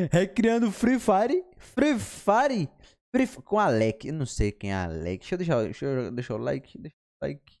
Recriando Free Fire. Free Fire. Free, com Alec. Eu não sei quem é Alec. Deixa eu deixar, deixa eu deixar o like. Deixa o like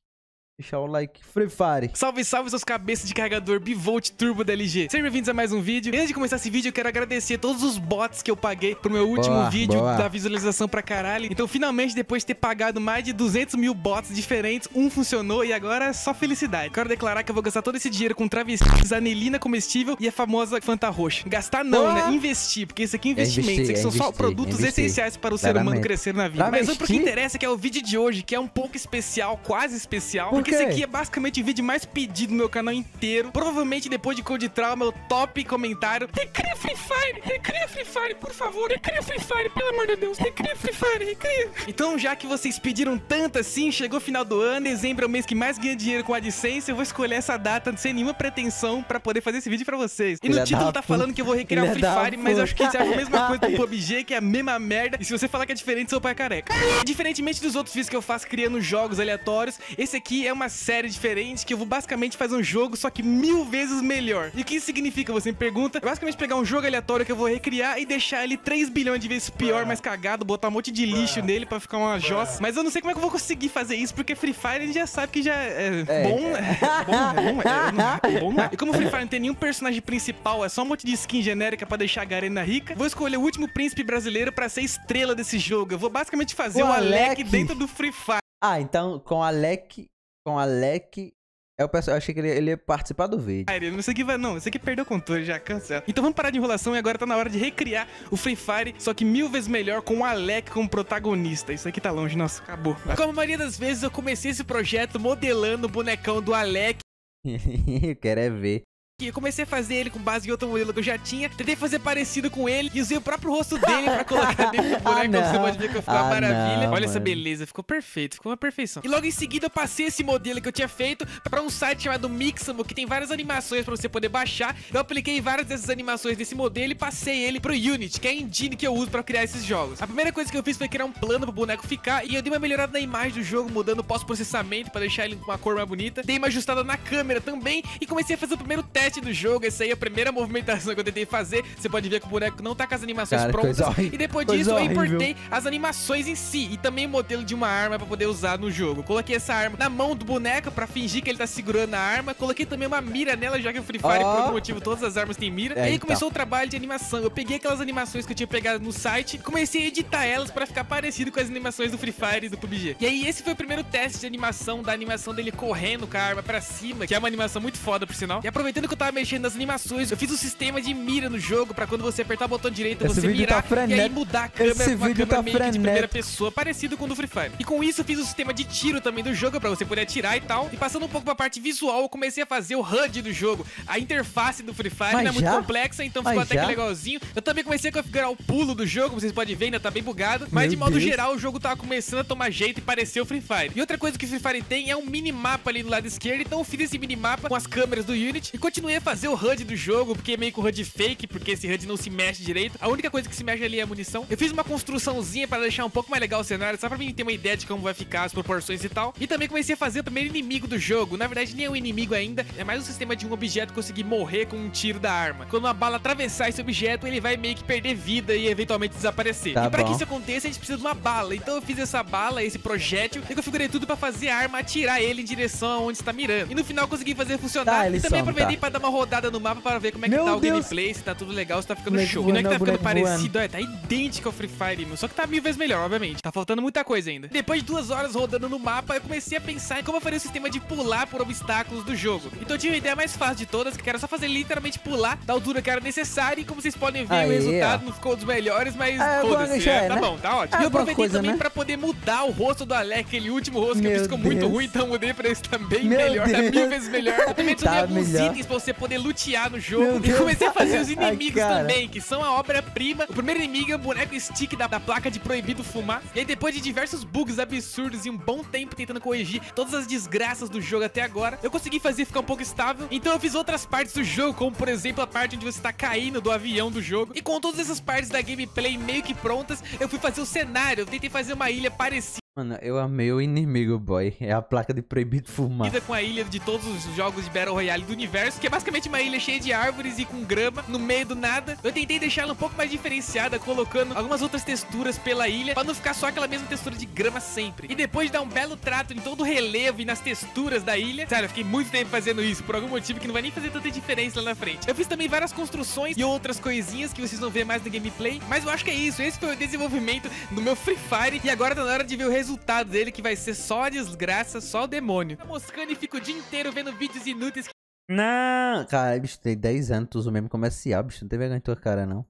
deixar o like. Free Fire. Salve, salve seus cabeças de carregador Bivolt Turbo da LG. Sejam bem-vindos a mais um vídeo. Antes de começar esse vídeo, eu quero agradecer todos os bots que eu paguei pro meu último Boa, vídeo boa. da visualização pra caralho. Então, finalmente, depois de ter pagado mais de 200 mil bots diferentes, um funcionou e agora é só felicidade. Quero declarar que eu vou gastar todo esse dinheiro com travestis, anelina comestível e a famosa Fanta Roxa. Gastar não, Boa. né? Investir, porque isso aqui é É investimento. investir, isso aqui é são só produtos é investir. essenciais para o ser humano Claramente. crescer na vida. Mas vamos pro que Travesti? interessa, que é o vídeo de hoje, que é um pouco especial, quase especial. Por porque esse aqui é basicamente o vídeo mais pedido no meu canal inteiro. Provavelmente depois de Code Trauma, meu top comentário. Recria Free Fire, recria Free Fire, por favor, recria Free Fire, pelo amor de Deus, recria Free Fire, recria. Então, já que vocês pediram tanto assim, chegou o final do ano, dezembro é o mês que mais ganha dinheiro com a AdSense, eu vou escolher essa data sem nenhuma pretensão pra poder fazer esse vídeo pra vocês. E no Filha título da tá puta. falando que eu vou recriar o Filha Free da Fire, mas eu acho que puta. serve a mesma coisa pro PUBG, que é a mesma merda. E se você falar que é diferente, seu pai é careca. Diferentemente dos outros vídeos que eu faço criando jogos aleatórios, esse aqui é uma série diferente que eu vou basicamente fazer um jogo, só que mil vezes melhor. E o que isso significa, você me pergunta? É basicamente pegar um jogo aleatório que eu vou recriar e deixar ele 3 bilhões de vezes pior, mais cagado, botar um monte de lixo nele pra ficar uma jossa. Mas eu não sei como é que eu vou conseguir fazer isso, porque Free Fire a gente já sabe que já é, É. bom, né? bom, é bom, é, não- é bom, né? E como Free Fire não tem nenhum personagem principal, é só um monte de skin genérica pra deixar a Garena rica, vou escolher o último príncipe brasileiro pra ser estrela desse jogo. Eu vou basicamente fazer O o Alec Alec. dentro do Free Fire. Ah, então com Alec. Com Alec. É o pessoal. Eu achei que ele, ele ia participar do vídeo. Isso aqui vai. Não, isso aqui perdeu o controle, já cancela. Então vamos parar de enrolação e agora tá na hora de recriar o Free Fire, só que mil vezes melhor com o Alec como protagonista. Isso aqui tá longe, nossa, acabou. Como a maioria das vezes, eu comecei esse projeto modelando o bonecão do Alec. eu quero é ver. Eu comecei a fazer ele com base em outro modelo que eu já tinha. Tentei fazer parecido com ele e usei o próprio rosto dele pra colocar dentro do boneco. Ah, você pode ver que ficou uma Ah, maravilha. não, Olha essa mano. beleza, ficou perfeito, ficou uma perfeição. E logo em seguida eu passei esse modelo que eu tinha feito pra um site chamado Mixamo, que tem várias animações pra você poder baixar. Eu apliquei várias dessas animações desse modelo e passei ele pro Unity, que é a engine que eu uso pra criar esses jogos. A primeira coisa que eu fiz foi criar um plano pro boneco ficar e eu dei uma melhorada na imagem do jogo, mudando o pós-processamento pra deixar ele com uma cor mais bonita. Dei uma ajustada na câmera também e comecei a fazer o primeiro teste do jogo. Essa aí é a primeira movimentação que eu tentei fazer. Você pode ver que o boneco não tá com as animações Cara, prontas. E depois disso eu horrível. importei as animações em si e também o modelo de uma arma pra poder usar no jogo. Coloquei essa arma na mão do boneco pra fingir que ele tá segurando a arma. Coloquei também uma mira nela, já que o Free Fire, Ó. por algum motivo, todas as armas têm mira. É, e aí então. começou o trabalho de animação. Eu peguei aquelas animações que eu tinha pegado no site, comecei a editar elas pra ficar parecido com as animações do Free Fire e do PUBG. E aí esse foi o primeiro teste de animação, da animação dele correndo com a arma pra cima, que é uma animação muito foda, por sinal. E aproveitando que eu tava mexendo nas animações, eu fiz um sistema de mira no jogo pra quando você apertar o botão direito, Esse você vídeo mirar tá e aí mudar a câmera Esse com uma câmera tá meio que de primeira pessoa, parecido com o do Free Fire. E com isso eu fiz o sistema de tiro também do jogo pra você poder atirar e tal. E passando um pouco pra parte visual, eu comecei a fazer o HUD do jogo. A interface do Free Fire Mas não é muito complexa, então Mas ficou até já? que legalzinho. Eu também comecei a configurar o pulo do jogo, como vocês podem ver, ainda tá bem bugado. Mas Meu de modo Deus. geral, o jogo tava começando a tomar jeito e parecer o Free Fire. E outra coisa que o Free Fire tem é um minimapa ali do lado esquerdo, então eu fiz esse minimapa com as câmeras do Unity e continuei a fazer o HUD do jogo, porque é meio que o HUD fake, porque esse HUD não se mexe direito. A única coisa que se mexe ali é a munição. Eu fiz uma construçãozinha pra deixar um pouco mais legal o cenário, só pra mim ter uma ideia de como vai ficar as proporções e tal. E também comecei a fazer o primeiro inimigo do jogo. Na verdade, nem é um inimigo ainda, é mais um sistema de um objeto conseguir morrer com um tiro da arma. Quando uma bala atravessar esse objeto, ele vai meio que perder vida e eventualmente desaparecer. Tá e pra que bom. isso aconteça, a gente precisa de uma bala. Então eu fiz essa bala, esse projétil, e configurei tudo pra fazer a arma atirar ele em direção aonde está mirando. E no final consegui fazer funcionar. Tá, e também aproveitei tá. pra dar uma rodada no mapa para ver como é que Meu tá o Deus. gameplay, se tá tudo legal, se tá ficando show. E não é que tá voando, ficando boneco voando. parecido, é, tá idêntico ao Free Fire. Só que tá mil vezes melhor, obviamente. Tá faltando muita coisa ainda. Depois de duas horas rodando no mapa, eu comecei a pensar em como eu faria o sistema de pular por obstáculos do jogo. Então eu tive a ideia mais fácil de todas, que era só fazer literalmente pular da altura que era necessária. E como vocês podem ver, o resultado ó. não ficou dos melhores, mas Ah, foda-se. é, tá né? bom, tá ótimo. Ah, e eu aproveitei coisa, também né? pra poder mudar o rosto do Alec, aquele último rosto que eu Meu fiz ficou muito Deus. ruim, então mudei pra esse também Meu melhor, tá mil Deus. vezes melhor. Eu também adicionei Tá alguns melhor. itens pra você poder lutear no jogo. E comecei a fazer os Ai, inimigos cara. também, que são a obra-prima. O primeiro inimigo é o boneco stick da, da placa de proibido fumar. E aí, depois de diversos bugs absurdos e um bom tempo tentando corrigir todas as desgraças do jogo até agora, eu consegui fazer ficar um pouco estável. Então eu fiz outras partes do jogo, como por exemplo a parte onde você tá caindo do avião do jogo. E com todas essas partes da gameplay meio que prontas, eu fui fazer o cenário. Eu tentei fazer uma ilha parecida Mano, eu amei o inimigo, boy. É a placa de proibido fumar. Lida com a ilha de todos os jogos de Battle Royale do universo, que é basicamente uma ilha cheia de árvores e com grama no meio do nada. Eu tentei deixar ela um pouco mais diferenciada, colocando algumas outras texturas pela ilha, pra não ficar só aquela mesma textura de grama sempre. E depois de dar um belo trato em todo o relevo e nas texturas da ilha, sério, eu fiquei muito tempo fazendo isso, por algum motivo que não vai nem fazer tanta diferença lá na frente. Eu fiz também várias construções e outras coisinhas que vocês vão ver mais no gameplay, mas eu acho que é isso. Esse foi o desenvolvimento do meu Free Fire e agora tá na hora de ver o resultado dele, que vai ser só a desgraça, só o demônio. Tá moscando e fico o dia inteiro vendo vídeos inúteis Não, cara, bicho, tem 10 anos, tu usa o mesmo comercial, bicho. Não tem vergonha em tua cara, não.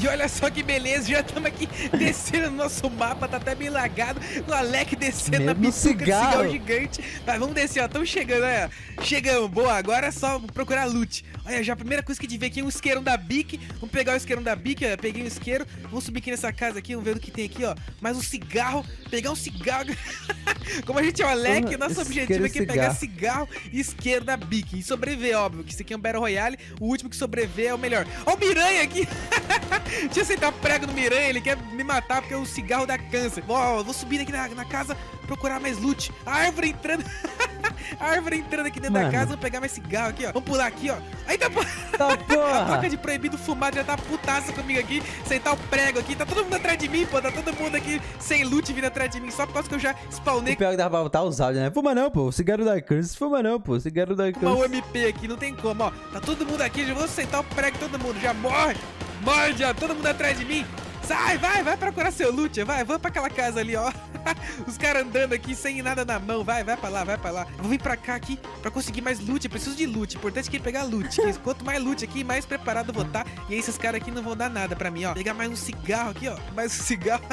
E olha só que beleza, já estamos aqui descendo no nosso mapa, tá até meio lagado. O Alec descendo na Mesmo bituca de cigarro. cigarro gigante. Mas vamos descer, ó, estamos chegando, olha. Chegamos, boa, agora é só procurar loot. Olha, já a primeira coisa que a gente vê aqui é um isqueirão da Bic. Vamos pegar o isqueirão da Bic, ó, peguei um isqueiro. Vamos subir aqui nessa casa aqui, vamos ver o que tem aqui, ó. Mais um cigarro, pegar um cigarro. Como a gente é o Alec, nosso isqueiro objetivo aqui é pegar cigarro. cigarro e isqueiro da Bic. E sobreviver, óbvio, que isso aqui é um Battle Royale. O último que sobreviver é o melhor. Ó o Miranha aqui. Deixa eu sentar prego no Miranha, ele quer me matar porque o cigarro dá câncer. Ó, eu vou subir aqui na, na casa procurar mais loot. A árvore entrando. A árvore entrando aqui dentro da Mano. casa, vamos pegar mais cigarro aqui, ó. Vamos pular aqui, ó. Aí tá. Tá A porra! placa de proibido fumar já tá putaça comigo aqui. Sentar o prego aqui. Tá todo mundo atrás de mim, pô. Tá todo mundo aqui sem loot vindo atrás de mim. Só por causa que eu já spawnei O pior é que dá pra botar os áudios, né? Fuma não, pô. Cigarro da câncer. Fuma não, pô. Cigarro da uma câncer. UMP aqui, não tem como, ó. Tá todo mundo aqui, já vou sentar o prego, todo mundo. Já morre! Morre, já, todo mundo atrás de mim. Sai, vai, vai procurar seu loot, vai, vamos pra aquela casa ali, ó. Os caras andando aqui sem nada na mão, vai, vai pra lá, vai pra lá. Eu vou vir pra cá aqui pra conseguir mais loot, eu preciso de loot. Importante que pegar loot. que Quanto mais loot aqui, mais preparado eu vou estar. E aí esses caras aqui não vão dar nada pra mim, ó. Pegar mais um cigarro aqui, ó. Mais um cigarro.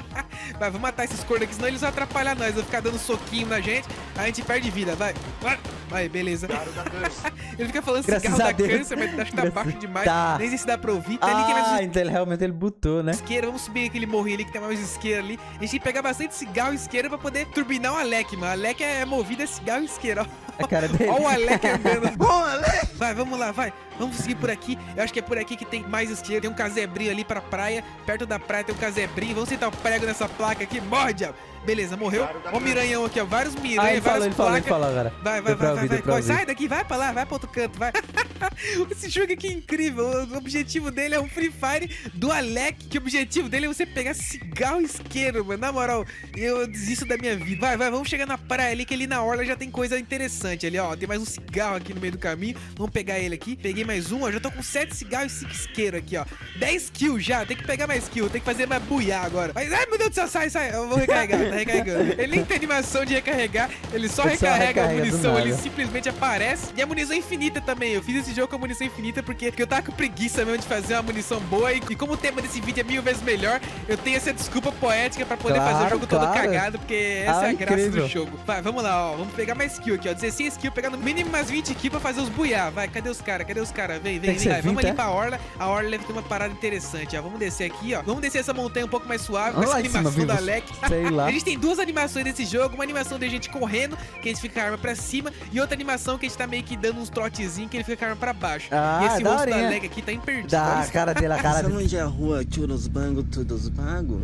vai, vamos matar esses cornos aqui, senão eles vão atrapalhar nós. Vão ficar dando soquinho na gente, a gente perde vida, vai. Vai, vai beleza. Ele fica falando Graças cigarro da Deus. câncer, mas acho que tá Graças- baixo demais. Tá. Nem sei se dá pra ouvir. Tem ali que é mais Ah, então ele realmente ele botou, né? isqueiro. Vamos subir aquele morrinho ali que tem mais isqueiro ali. A gente tem que pegar bastante cigarro e isqueiro pra poder turbinar o Alec, mano. O Alec é movido a cigarro e isqueiro, ó. A cara dele. Olha o Alec andando. Bom, Alec! Vai, vamos lá, vai. Vamos seguir por aqui. Eu acho que é por aqui que tem mais isqueiro. Tem um casebrinho ali pra praia. Perto da praia tem um casebrinho. Vamos sentar o prego nessa placa aqui. Morre, diabo. Beleza, morreu. Ó o miranhão aqui, ó. Vários Ah, miranhas, ele falou, várias ele falou, ele placas. falou agora. Vai, vai, vai, vai, ouvir, vai. ouvir. sai daqui, vai pra lá, vai pra outro canto, vai. Esse jogo aqui é incrível. O objetivo dele é um Free Fire do Alec. Que o objetivo dele é você pegar cigarro isqueiro, mano. Na moral, eu desisto da minha vida. Vai, vai, vamos chegar na praia ali, que ali na orla já tem coisa interessante ali, ó. Tem mais um cigarro aqui no meio do caminho. Vamos pegar ele aqui. Peguei mais um, ó. Já tô com 7 cigarros e 5 isqueiros aqui, ó. 10 kills já. Tem que pegar mais kill. Tem que fazer mais buiar agora. Mas, ai, meu Deus do céu, sai, sai. Eu vou recarregar, tá recarregando. Ele nem tem animação de recarregar. Ele só Ele só recarrega a recarrega munição. Ele simplesmente aparece. E a munição é infinita também. Eu fiz esse jogo com a munição infinita porque, porque eu tava com preguiça mesmo de fazer uma munição boa. E, e como o tema desse vídeo é mil vezes melhor, eu tenho essa desculpa poética pra poder fazer o Claro, jogo todo claro. cagado, porque essa Ah, é a graça incrível. do jogo. Vai, vamos lá, ó. Vamos pegar mais kill aqui, ó. 16 kills, pegar no mínimo mais 20 kills pra fazer os buiar. Vai, cadê os caras? Cadê os caras? Vem, vem, vem. Vai, vamos 20, ali é? pra orla. A orla deve ter uma parada interessante, ó. Vamos descer aqui, ó. Vamos descer essa montanha um pouco mais suave, com essa cima, animação do vivos. Alec. Sei lá. A gente tem duas animações desse jogo, uma animação de gente correndo, que a gente fica com a arma pra cima, e outra animação que a gente tá meio que dando uns trotezinhos, que ele fica com a arma pra baixo. Ah, e esse rosto do daorinha. Alec aqui tá imperdível. Da Olha a cara dele, a cara dele. onde é a rua tio dos bangos, tu dos bagos?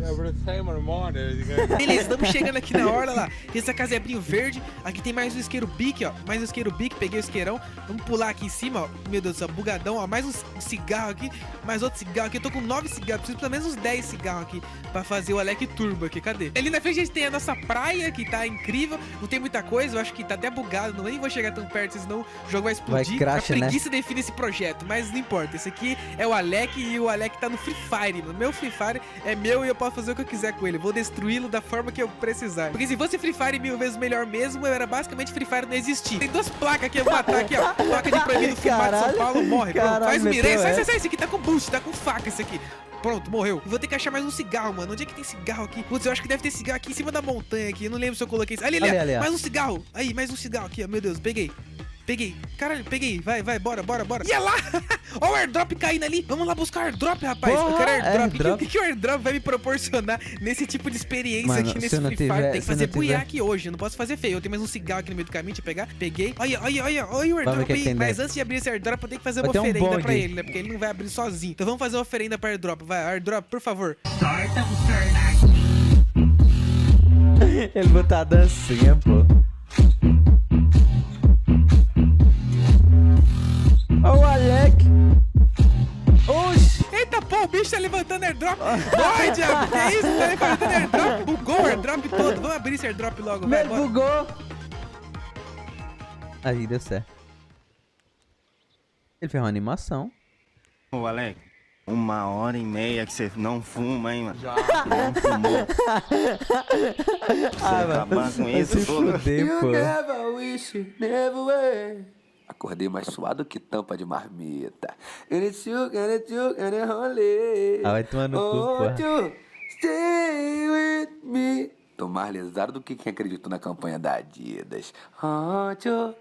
Beleza, estamos chegando aqui na orla lá. Tem essa casebrinho verde. Aqui tem mais um isqueiro bique, ó. Mais um isqueiro bique. Peguei o isqueirão. Vamos pular aqui em cima, ó. Meu Deus do céu, bugadão, ó. Mais um cigarro aqui. Mais outro cigarro aqui. Eu tô com nove cigarros. Preciso pelo menos uns 10 cigarros aqui pra fazer o Alec Turbo aqui. Cadê? Ali na frente a gente tem a nossa praia, que tá incrível. Não tem muita coisa. Eu acho que tá até bugado. Não nem vou chegar tão perto, senão o jogo vai explodir. crash, a né? preguiça define esse projeto. Mas não importa. Esse aqui é o Alec e o Alec tá no Free Fire, mano. Meu Free Fire é meu e eu posso fazer o que eu quiser com ele. Vou destruí-lo da forma que eu precisar. Porque se fosse Free Fire mil vezes melhor mesmo, eu era basicamente Free Fire não existir. Tem duas placas aqui, eu vou matar aqui, ó. Placa de proibido fumar de São. Paulo, morre. Pronto, Caralho, faz o meteu mirei. Sai, sai, sai. Esse aqui tá com boost, tá com faca esse aqui. Pronto, morreu. Vou ter que achar mais um cigarro, mano. Onde é que tem cigarro aqui? Putz, eu acho que deve ter cigarro aqui em cima da montanha aqui. Eu não lembro se eu coloquei isso. Ali, ali, Ali, ali, mais um cigarro. Aí, mais um cigarro aqui, ó. Meu Deus, peguei. Peguei. Caralho, peguei. Vai, vai, bora, bora, bora. E é lá! Ó o airdrop caindo ali. Vamos lá buscar o airdrop, rapaz. eu Porra, quero airdrop. airdrop. O que, que o airdrop vai me proporcionar nesse tipo de experiência Mano, aqui se nesse eu Free tiver- Fire? Tem que eu fazer buiar aqui hoje. Eu não posso fazer feio. Eu tenho mais um cigarro aqui no meio do caminho. Deixa eu pegar. Peguei. Olha, olha, olha. Olha o airdrop aí. Mas antes de abrir esse airdrop, eu tenho que fazer Vai uma um oferenda bonde. pra ele, né? Porque ele não vai abrir sozinho. Então vamos fazer uma oferenda pra airdrop. Vai, airdrop, por favor. Ele botou a dancinha, pô. Bicho tá levantando airdrop. Morre, diabo. Que isso? Tá levantando airdrop. Bugou o airdrop todo. Vamos abrir esse airdrop logo, vai, bora. bugou. Aí deu certo. Ele fez uma animação. Ô, Alex, uma hora e meia que você não fuma, hein, mano? Já. Não fumou. Você acabar com Ah, vai isso, pô. fuder, pô. never wish, never way. Acordei mais suado que tampa de marmita. And it's you, and it's only. Ah, vai tomar no cu, Oh, stay with me. Tô mais lesado do que quem acreditou na campanha da Adidas. Oh, you,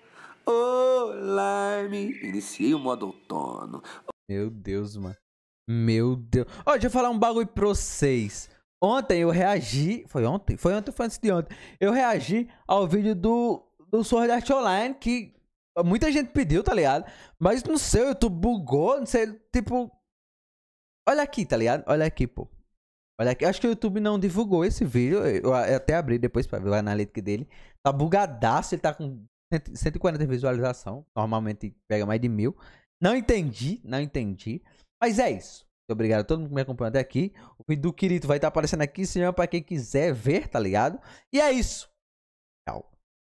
oh, lime. Iniciei o modo outono. Meu Deus, mano. Meu Deus. Ó, deixa eu falar um bagulho pra vocês. Ontem eu reagi. Foi ontem? Foi ontem ou foi antes de ontem? Eu reagi ao vídeo do, do Sword Art Online que muita gente pediu, tá ligado? Mas no seu YouTube bugou, não sei, tipo. Olha aqui, tá ligado? Olha aqui, pô. Olha aqui. Acho que o YouTube não divulgou esse vídeo. Eu até abri depois pra ver o analítico dele. Tá bugadaço, ele tá com 100 140 visualização. Normalmente pega mais de mil. Não entendi, não entendi. Mas é isso. Muito obrigado a todo mundo que me acompanhou até aqui. O vídeo do Kirito vai estar aparecendo aqui, senão pra quem quiser ver, tá ligado? E é isso.